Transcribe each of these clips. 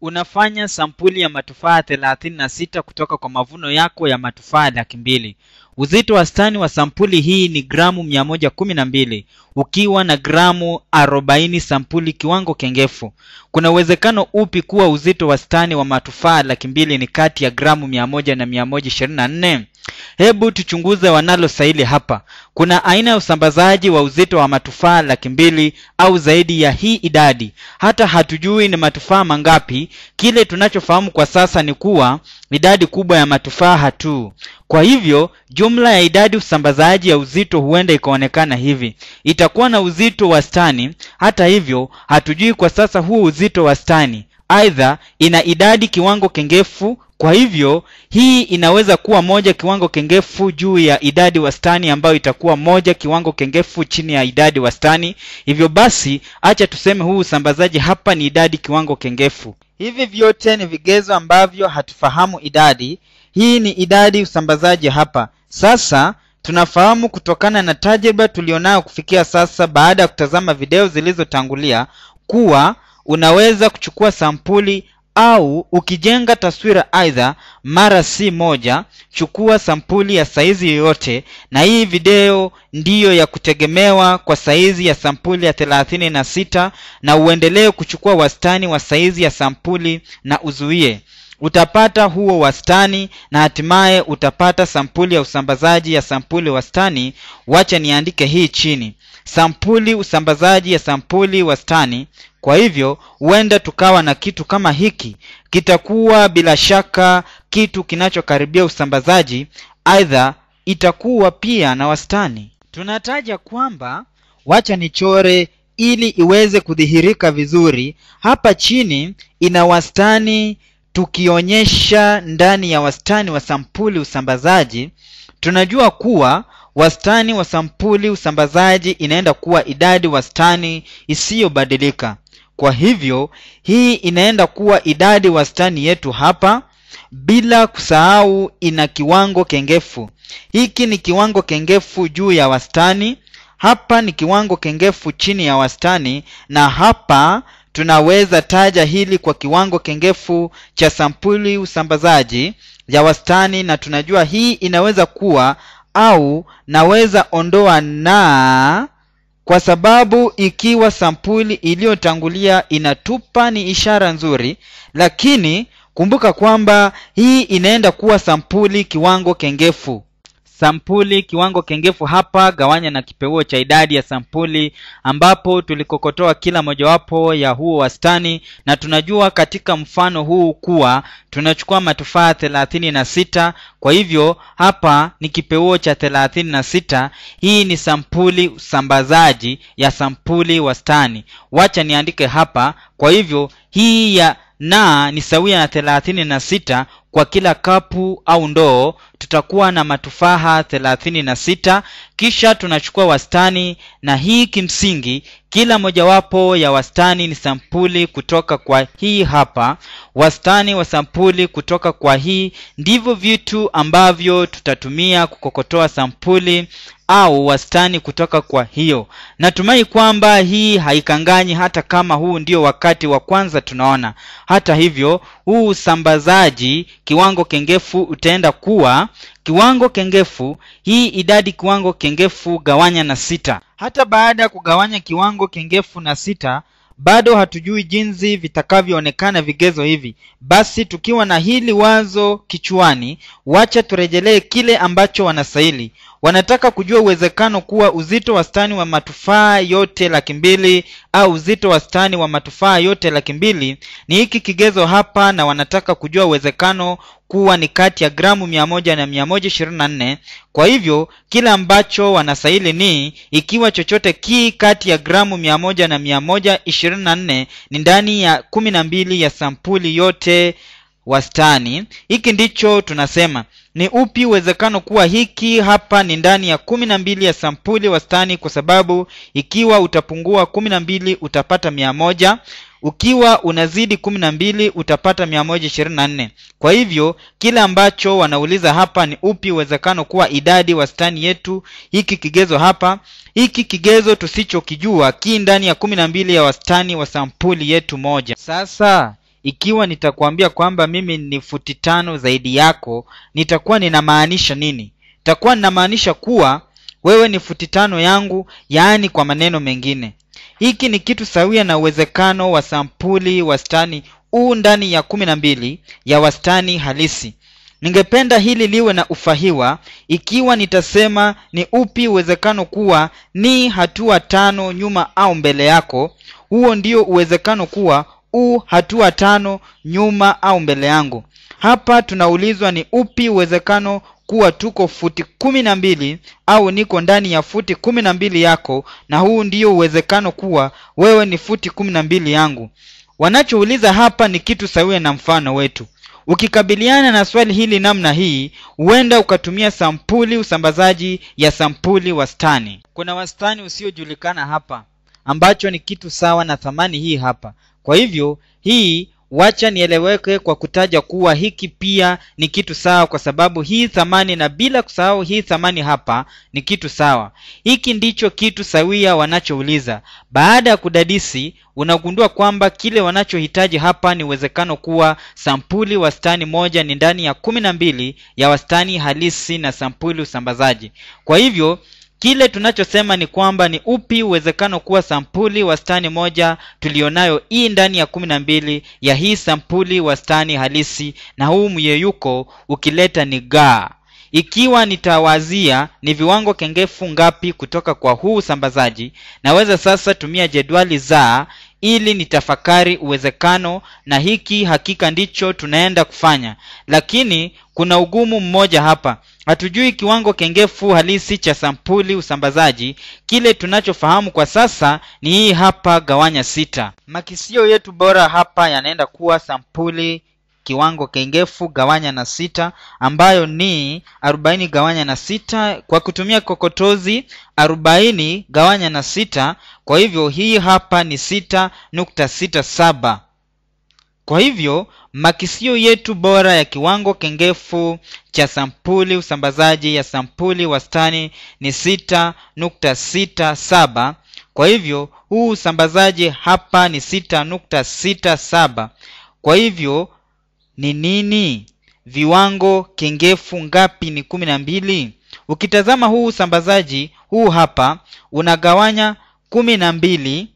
unafanya sampuli ya matufaa 36 kutoka kwa mavuno yako ya matufaa laki mbili uzito wastani wa sampuli hii ni gramu 112 ukiwa na gramu 40 sampuli kiwango kengefu. Kuna uwezekano upi kuwa uzito wastani wa matufaa laki mbili ni kati ya gramu 100 na 124 hebu tuchunguze wanalostahili hapa. Kuna aina ya usambazaji wa uzito wa matufaa laki mbili au zaidi ya hii idadi. Hata hatujui ni matufaa mangapi. Kile tunachofahamu kwa sasa ni kuwa idadi kubwa ya matufaha tu. kwa hivyo jumla ya idadi usambazaji ya uzito huenda ikaonekana hivi. Itakuwa na uzito wastani hata hivyo hatujui kwa sasa huu uzito wastani aidha ina idadi kiwango kengefu kwa hivyo hii inaweza kuwa moja kiwango kengefu juu ya idadi wastani ambayo itakuwa moja kiwango kengefu chini ya idadi wastani hivyo basi acha tuseme huu usambazaji hapa ni idadi kiwango kengefu hivi vyote ni vigezo ambavyo hatufahamu idadi. Hii ni idadi usambazaji hapa. Sasa tunafahamu kutokana na tajriba tulionayo kufikia sasa baada ya kutazama video zilizotangulia kuwa unaweza kuchukua sampuli au ukijenga taswira aidha mara si moja chukua sampuli ya saizi yoyote na hii video ndiyo ya kutegemewa kwa saizi ya sampuli ya 36 na uendelee kuchukua wastani wa saizi ya sampuli na uzuie. Utapata huo wastani na hatimaye utapata sampuli ya usambazaji ya sampuli wastani. Wacha niandike hii chini. Sampuli usambazaji ya sampuli wastani. Kwa hivyo huenda tukawa na kitu kama hiki. Kitakuwa bila shaka kitu kinachokaribia usambazaji aidha itakuwa pia na wastani. Tunataja kwamba wacha nichore ili iweze kudhihirika vizuri hapa chini ina wastani tukionyesha ndani ya wastani wa sampuli usambazaji tunajua kuwa wastani wa sampuli usambazaji inaenda kuwa idadi wastani isiyobadilika. Kwa hivyo hii inaenda kuwa idadi wastani yetu hapa bila kusahau ina kiwango kengefu. Hiki ni kiwango kengefu juu ya wastani hapa ni kiwango kengefu chini ya wastani na hapa tunaweza taja hili kwa kiwango kengefu cha sampuli usambazaji ya wastani na tunajua hii inaweza kuwa au naweza ondoa na kwa sababu ikiwa sampuli iliyotangulia inatupa ni ishara nzuri lakini kumbuka kwamba hii inaenda kuwa sampuli kiwango kengefu. Sampuli kiwango kengefu hapa gawanya na kipeuo cha idadi ya sampuli ambapo tulikokotoa kila mojawapo ya huo wastani na tunajua katika mfano huu kuwa tunachukua matufaa thelathini na sita. Kwa hivyo hapa ni kipeuo cha thelathini na sita. Hii ni sampuli usambazaji ya sampuli wastani. Wacha niandike hapa. Kwa hivyo hii ya na ni sawia na thelathini na sita kwa kila kapu au ndoo tutakuwa na matufaha thelathini na sita. Kisha tunachukua wastani na hii kimsingi kila mojawapo ya wastani ni sampuli kutoka kwa hii hapa. Wastani wa sampuli kutoka kwa hii ndivyo vitu ambavyo tutatumia kukokotoa sampuli au wastani kutoka kwa hiyo. Natumai kwamba hii haikanganyi hata kama huu ndio wakati wa kwanza tunaona. Hata hivyo huu usambazaji kiwango kengefu utaenda kuwa kiwango kengefu hii idadi kiwango kengefu gawanya na sita. Hata baada ya kugawanya kiwango kengefu na sita bado hatujui jinsi vitakavyoonekana vigezo hivi. Basi tukiwa na hili wazo kichwani wacha turejelee kile ambacho wanasaili wanataka kujua uwezekano kuwa uzito wastani wa matufaa yote laki mbili au uzito wastani wa matufaa yote laki mbili ni hiki kigezo hapa na wanataka kujua uwezekano kuwa ni kati ya gramu mia moja na mia moja ishirini na nne. Kwa hivyo kila ambacho wanasaili ni ikiwa chochote ki kati ya gramu mia moja na mia moja ishirini na nne ni ndani ya kumi na mbili ya sampuli yote wastani hiki ndicho tunasema ni upi uwezekano kuwa hiki hapa ni ndani ya kumi na mbili ya sampuli wastani kwa sababu ikiwa utapungua kumi na mbili utapata mia moja ukiwa unazidi kumi na mbili utapata mia moja ishirini na nne. Kwa hivyo kile ambacho wanauliza hapa ni upi uwezekano kuwa idadi wastani yetu hiki kigezo hapa hiki kigezo tusichokijua ki ndani ya kumi na mbili ya wastani wa sampuli yetu moja. Sasa ikiwa nitakwambia kwamba mimi ni futi tano zaidi yako nitakuwa ninamaanisha nini? Nitakuwa ninamaanisha kuwa wewe ni futi tano yangu yaani kwa maneno mengine. Hiki ni kitu sawia na uwezekano wa sampuli wastani huu ndani ya kumi na mbili ya wastani halisi. Ningependa hili liwe na ufahiwa ikiwa nitasema ni upi uwezekano kuwa ni hatua tano nyuma au mbele yako huo ndio uwezekano kuwa u hatua tano nyuma au mbele yangu. Hapa tunaulizwa ni upi uwezekano kuwa tuko futi kumi na mbili au niko ndani ya futi kumi na mbili yako na huu ndio uwezekano kuwa wewe ni futi kumi na mbili yangu. Wanachouliza hapa ni kitu sawia na mfano wetu. Ukikabiliana na swali hili namna hii huenda ukatumia sampuli usambazaji ya sampuli wastani. Kuna wastani usiojulikana hapa ambacho ni kitu sawa na thamani hii hapa kwa hivyo hii wacha nieleweke kwa kutaja kuwa hiki pia ni kitu sawa kwa sababu hii thamani na bila kusahau hii thamani hapa ni kitu sawa. Hiki ndicho kitu sawia wanachouliza. Baada ya kudadisi unagundua kwamba kile wanachohitaji hapa ni uwezekano kuwa sampuli wastani moja ni ndani ya kumi na mbili ya wastani halisi na sampuli usambazaji. Kwa hivyo kile tunachosema ni kwamba ni upi uwezekano kuwa sampuli wastani moja tulionayo hii ndani ya kumi na mbili ya hii sampuli wastani halisi na huu myeyuko ukileta ni ga. ikiwa nitawazia ni viwango kengefu ngapi kutoka kwa huu usambazaji naweza sasa tumia jedwali za ili nitafakari uwezekano na hiki hakika ndicho tunaenda kufanya. Lakini kuna ugumu mmoja hapa. Hatujui kiwango kengefu halisi cha sampuli usambazaji. Kile tunachofahamu kwa sasa ni hii hapa gawanya sita. Makisio yetu bora hapa yanaenda kuwa sampuli kiwango kengefu gawanya na sita ambayo ni arobaini gawanya na sita. Kwa kutumia kokotozi arobaini gawanya na sita. Kwa hivyo hii hapa ni sita nukta sita saba. Kwa hivyo makisio yetu bora ya kiwango kengefu cha sampuli usambazaji ya sampuli wastani ni sita nukta sita saba. Kwa hivyo huu usambazaji hapa ni sita nukta sita saba. Kwa hivyo ni nini? Viwango kengefu ngapi ni kumi na mbili? Ukitazama huu usambazaji huu hapa unagawanya kumi na mbili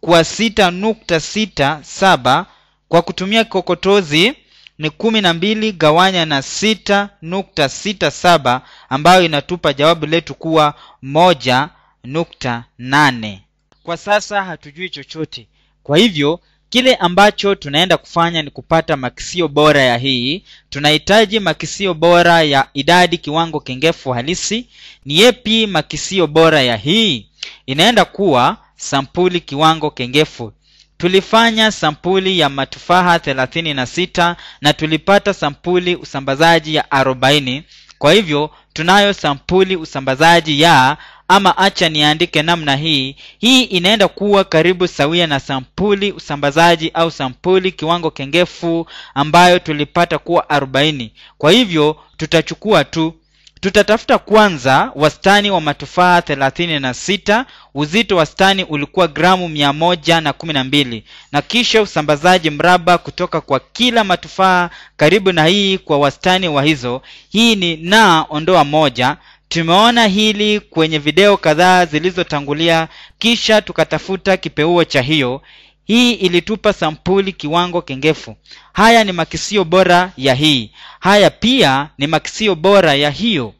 kwa sita nukta sita saba kwa kutumia kokotozi ni kumi na mbili gawanya na sita nukta sita saba ambayo inatupa jawabu letu kuwa moja nukta nane. Kwa sasa hatujui chochote. Kwa hivyo kile ambacho tunaenda kufanya ni kupata makisio bora ya hii. Tunahitaji makisio bora ya idadi kiwango kengefu halisi. Ni yepi makisio bora ya hii? Inaenda kuwa sampuli kiwango kengefu tulifanya sampuli ya matufaha 36 na tulipata sampuli usambazaji ya 40 kwa hivyo tunayo sampuli usambazaji ya ama acha niandike namna hii. Hii inaenda kuwa karibu sawia na sampuli usambazaji au sampuli kiwango kengefu ambayo tulipata kuwa 40 kwa hivyo tutachukua tu. Tutatafuta kwanza wastani wa matufaa 36 uzito wastani ulikuwa gramu 112 na kisha usambazaji mraba kutoka kwa kila matufaa karibu na hii kwa wastani wa hizo. Hii ni na ondoa moja tumeona hili kwenye video kadhaa zilizotangulia kisha tukatafuta kipeuo cha hiyo. Hii ilitupa sampuli kiwango kengefu haya ni makisio bora ya hii. Haya pia ni makisio bora ya hiyo.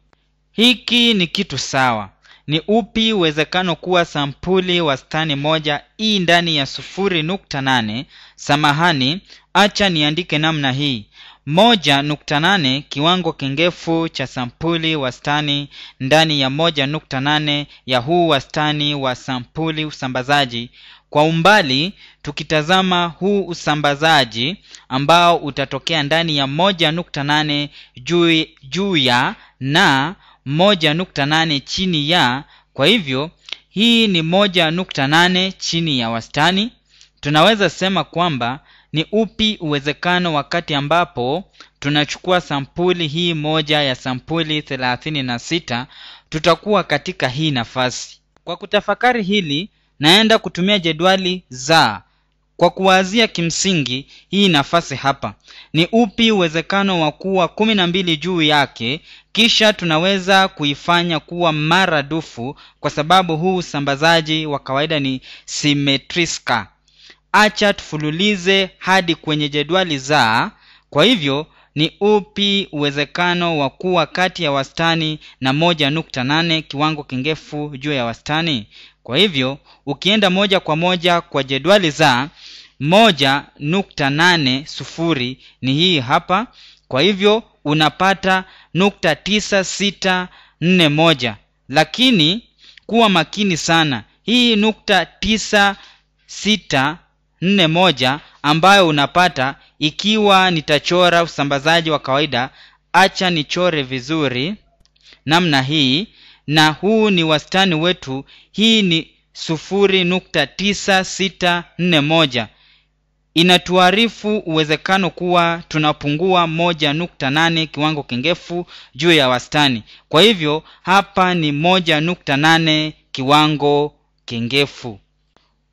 Hiki ni kitu sawa. Ni upi uwezekano kuwa sampuli wastani moja hii ndani ya sufuri nukta nane? Samahani acha niandike namna hii moja nukta nane kiwango kengefu cha sampuli wastani ndani ya moja nukta nane ya huu wastani wa sampuli usambazaji. Kwa umbali tukitazama huu usambazaji ambao utatokea ndani ya moja nukta nane juu, juu ya na moja nukta nane chini ya. Kwa hivyo hii ni moja nukta nane chini ya wastani. Tunaweza sema kwamba ni upi uwezekano wakati ambapo tunachukua sampuli hii moja ya sampuli 36 tutakuwa katika hii nafasi? Kwa kutafakari hili naenda kutumia jedwali za. Kwa kuwazia kimsingi hii nafasi hapa. Ni upi uwezekano wa kuwa kumi na mbili juu yake kisha tunaweza kuifanya kuwa maradufu kwa sababu huu usambazaji wa kawaida ni simetriska acha tufululize hadi kwenye jedwali za kwa hivyo ni upi uwezekano wa kuwa kati ya wastani na moja nukta nane kiwango kingefu juu ya wastani? Kwa hivyo ukienda moja kwa moja kwa jedwali za moja nukta nane sufuri ni hii hapa. Kwa hivyo unapata nukta tisa sita nne moja. Lakini kuwa makini sana. Hii nukta tisa sita nne moja ambayo unapata ikiwa nitachora usambazaji wa kawaida acha nichore vizuri namna hii na huu ni wastani wetu. Hii ni sufuri nukta tisa sita nne moja. Inatuarifu uwezekano kuwa tunapungua moja nukta nane kiwango kingefu juu ya wastani. Kwa hivyo hapa ni moja nukta nane kiwango kingefu.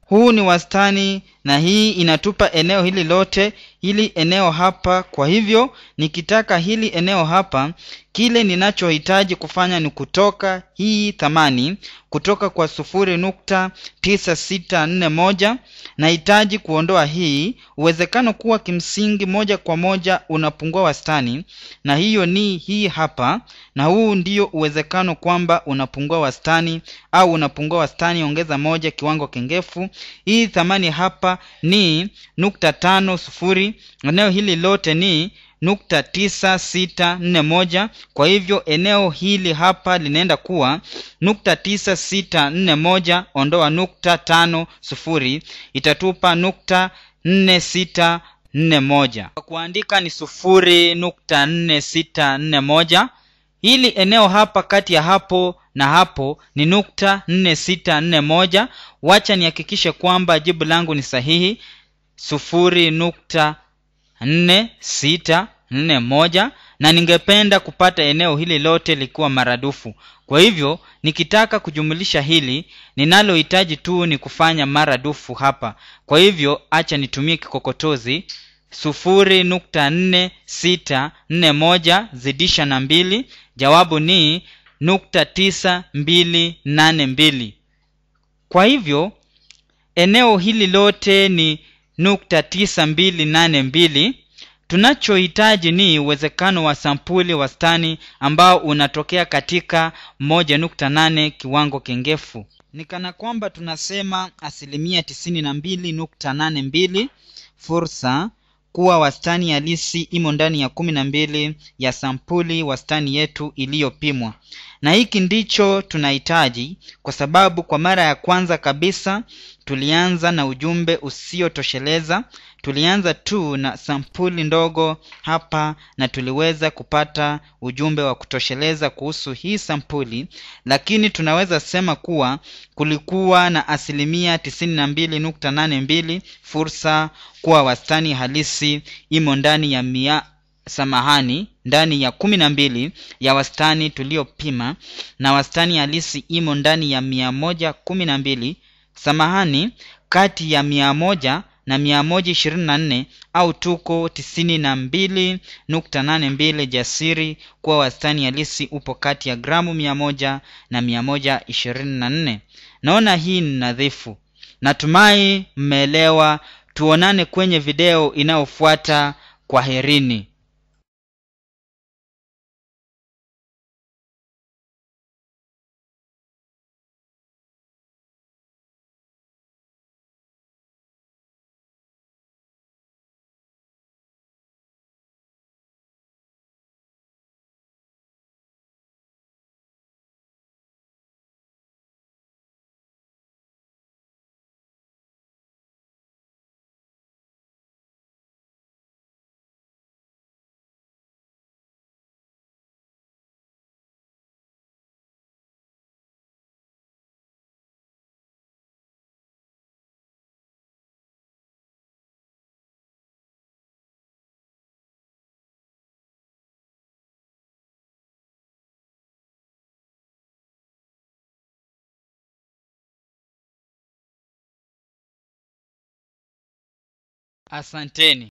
Huu ni wastani na hii inatupa eneo hili lote hili eneo hapa. Kwa hivyo nikitaka hili eneo hapa kile ninachohitaji kufanya ni kutoka hii thamani kutoka kwa sufuri nukta tisa sita nne moja. Nahitaji kuondoa hii. Uwezekano kuwa kimsingi moja kwa moja unapungua wastani. Na hiyo ni hii hapa. Na huu ndio uwezekano kwamba unapungua wastani au unapungua wastani ongeza moja kiwango kingefu. Hii thamani hapa ni nukta tano sufuri eneo hili lote ni nukta tisa sita nne moja. Kwa hivyo eneo hili hapa linaenda kuwa nukta tisa sita nne moja. Ondoa nukta tano sufuri. Itatupa nukta nne sita nne moja. Kwa kuandika ni sufuri nukta nne sita nne moja. Hili eneo hapa kati ya hapo na hapo ni nukta nne sita nne moja. Wacha nihakikishe kwamba jibu langu ni sahihi. Sufuri nukta nne sita nne moja. Na ningependa kupata eneo hili lote likiwa maradufu. Kwa hivyo nikitaka kujumulisha hili ninalohitaji tu ni kufanya maradufu hapa. Kwa hivyo acha nitumie kikokotozi. Sufuri nukta nne sita nne moja zidisha na mbili. Jawabu ni nukta tisa mbili nane mbili. Kwa hivyo eneo hili lote ni nukta tisa mbili nane mbili. Tunachohitaji ni uwezekano wa sampuli wastani ambao unatokea katika moja nukta nane kiwango kengefu ni kana kwamba tunasema asilimia tisini na mbili nukta nane mbili fursa kuwa wastani halisi imo ndani ya kumi na mbili ya sampuli wastani yetu iliyopimwa na hiki ndicho tunahitaji kwa sababu kwa mara ya kwanza kabisa tulianza na ujumbe usiotosheleza. Tulianza tu na sampuli ndogo hapa na tuliweza kupata ujumbe wa kutosheleza kuhusu hii sampuli. Lakini tunaweza sema kuwa kulikuwa na asilimia 92.82 fursa kuwa wastani halisi imo ndani ya mia samahani ndani ya kumi na mbili ya wastani tuliopima na wastani halisi imo ndani ya mia moja kumi na mbili. Samahani kati ya mia moja na mia moja ishirini na nne au tuko tisini na mbili nukta nane mbili jasiri kuwa wastani halisi upo kati ya gramu mia moja na mia moja ishirini na nne. Naona hii ni nadhifu. Natumai mmeelewa. Tuonane kwenye video inayofuata. Kwa asanteni